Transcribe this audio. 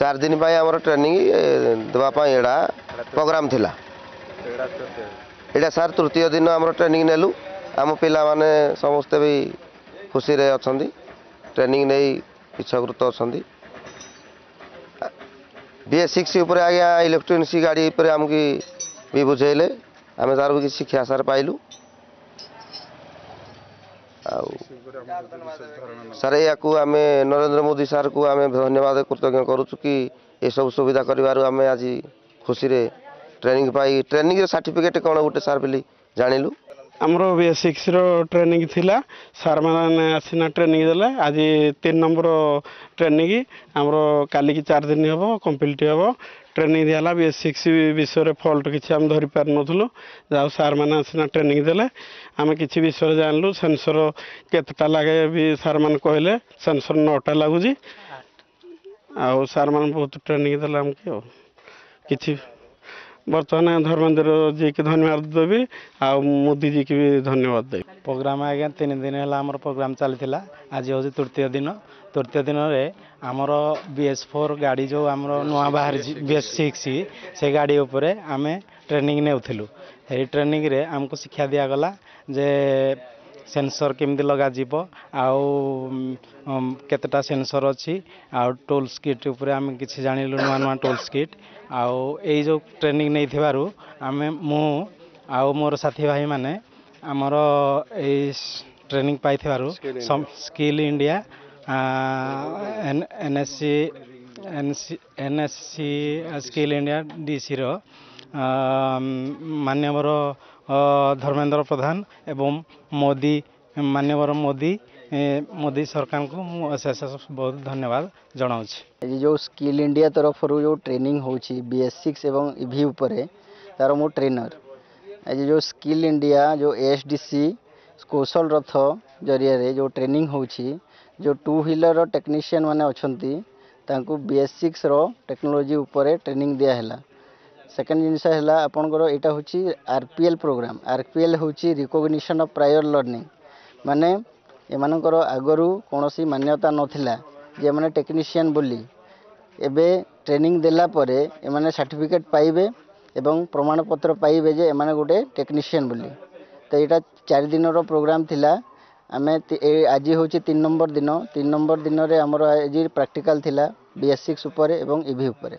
ଚାରି ଦିନ ପାଇଁ ଆମର ଟ୍ରେନିଂ ଦେବା ପାଇଁ ଏଇଟା ପ୍ରୋଗ୍ରାମ୍ ଥିଲା ଏଇଟା ସାର୍ ତୃତୀୟ ଦିନ ଆମର ଟ୍ରେନିଂ ନେଲୁ ଆମ ପିଲାମାନେ ସମସ୍ତେ ବି ଖୁସିରେ ଅଛନ୍ତି ଟ୍ରେନିଂ ନେଇ ଇଚ୍ଛାକୃତ ଅଛନ୍ତି ବି ଏ ସିକ୍ସ ଉପରେ ଆଜ୍ଞା ଇଲେକ୍ଟ୍ରୋନିକ୍ସ ଗାଡ଼ି ଉପରେ ଆମକୁ ବି ବୁଝେଇଲେ ଆମେ ତାର କିଛି ଶିକ୍ଷା ସାର୍ ପାଇଲୁ ଆଉ ସାର୍ ଏହାକୁ ଆମେ ନରେନ୍ଦ୍ର ମୋଦି ସାର୍କୁ ଆମେ ଧନ୍ୟବାଦ କୃତଜ୍ଞ କରୁଛୁ କି ଏସବୁ ସୁବିଧା କରିବାରୁ ଆମେ ଆଜି ଖୁସିରେ ଟ୍ରେନିଂ ପାଇ ଟ୍ରେନିଂର ସାର୍ଟିଫିକେଟ୍ କ'ଣ ଗୋଟେ ସାର୍ ବୋଲି ଜାଣିଲୁ ଆମର ବେସିକ୍ସର ଟ୍ରେନିଂ ଥିଲା ସାର୍ମାନେ ଆସିନା ଟ୍ରେନିଂ ଦେଲେ ଆଜି ତିନି ନମ୍ବର ଟ୍ରେନିଂ ଆମର କାଲିକି ଚାରି ଦିନ ହେବ କମ୍ପ୍ଲିଟ୍ ହେବ ଟ୍ରେନିଂ ଦିଆହେଲା ବିଏସ୍ ସିକ୍ସ ବିଷୟରେ ଫଲ୍ଟ କିଛି ଆମେ ଧରିପାରିନଥିଲୁ ଯାହା ହଉ ସାର୍ମାନେ ଆସିନା ଟ୍ରେନିଂ ଦେଲେ ଆମେ କିଛି ବିଷୟରେ ଜାଣିଲୁ ସେନ୍ସର କେତେଟା ଲାଗେ ବି ସାର୍ମାନେ କହିଲେ ସେନ୍ସର ନଅଟା ଲାଗୁଛି ଆଉ ସାର୍ମାନେ ବହୁତ ଟ୍ରେନିଂ ଦେଲେ ଆମକୁ ଆଉ କିଛି ବର୍ତ୍ତମାନ ଧର୍ମେନ୍ଦ୍ର ଯିଏକି ଧନ୍ୟବାଦ ଦେବି ଆଉ ମୋଦିଜୀକି ବି ଧନ୍ୟବାଦ ଦେବି ପ୍ରୋଗ୍ରାମ ଆଜ୍ଞା ତିନି ଦିନ ହେଲା ଆମର ପ୍ରୋଗ୍ରାମ ଚାଲିଥିଲା ଆଜି ହେଉଛି ତୃତୀୟ ଦିନ ତୃତୀୟ ଦିନରେ ଆମର ବି ଏସ୍ ଫୋର୍ ଗାଡ଼ି ଯେଉଁ ଆମର ନୂଆ ବାହାରିଛି ବି ଏସ୍ ସିକ୍ସ ସେ ଗାଡ଼ି ଉପରେ ଆମେ ଟ୍ରେନିଂ ନେଉଥିଲୁ ସେଇ ଟ୍ରେନିଂରେ ଆମକୁ ଶିକ୍ଷା ଦିଆଗଲା ଯେ ସେନ୍ସର୍ କେମିତି ଲଗାଯିବ ଆଉ କେତେଟା ସେନ୍ସର୍ ଅଛି ଆଉ ଟୁଲ୍ସ କିଟ୍ ଉପରେ ଆମେ କିଛି ଜାଣିଲୁ ନୂଆ ନୂଆ ଟୁଲ୍ସ କିଟ୍ ଆଉ ଏଇ ଯେଉଁ ଟ୍ରେନିଂ ନେଇଥିବାରୁ ଆମେ ମୁଁ ଆଉ ମୋର ସାଥୀ ଭାଇମାନେ ଆମର ଏଇ ଟ୍ରେନିଂ ପାଇଥିବାରୁ skill India N S C N S C skill India ଡିସିର ମାନ୍ୟବର धर्मेंद्र प्रधान एवं मोदी मान्यवर मोदी मोदी सरकार को अशेष बहुत धन्यवाद जनाऊँ जो स्किल इंडिया तरफ रू जो ट्रेनिंग हो एस सिक्स एवं इभी उपरे तार मो ट्रेनर आज जो स्किल इंडिया जो एस डी सी कौशल रथ जरिया जो ट्रेनिंग हो टू ह्विलर टेक्नीसीयन मैंने अच्छा बीएस सिक्स रेक्नोलोजी उपरे ट्रेनिंग दिहेला ସେକେଣ୍ଡ ଜିନିଷ ହେଲା ଆପଣଙ୍କର ଏଇଟା ହେଉଛି R P L program R P L ହେଉଛି ରିକଗ୍ନିସନ୍ ଅଫ୍ ପ୍ରାୟର୍ ଲର୍ଣ୍ଣିଂ ମାନେ ଏମାନଙ୍କର ଆଗରୁ କୌଣସି ମାନ୍ୟତା ନଥିଲା ଯେ ଏମାନେ ଟେକ୍ନିସିଆନ୍ ବୋଲି ଏବେ ଟ୍ରେନିଂ ଦେଲା ପରେ ଏମାନେ ସାର୍ଟିଫିକେଟ୍ ପାଇବେ ଏବଂ ପ୍ରମାଣପତ୍ର ପାଇବେ ଯେ ଏମାନେ ଗୋଟେ ଟେକ୍ନିସିଆନ୍ ବୋଲି ତ ଏଇଟା ଚାରି ଦିନର ପ୍ରୋଗ୍ରାମ୍ ଥିଲା ଆମେ ଆଜି ହେଉଛି ତିନି ନମ୍ବର ଦିନ ତିନି ନମ୍ବର ଦିନରେ ଆମର ଆଜି ପ୍ରାକ୍ଟିକାଲ୍ ଥିଲା ବି ଏସ୍ ସିକ୍ସ ଉପରେ ଏବଂ ଇ ଭି ଉପରେ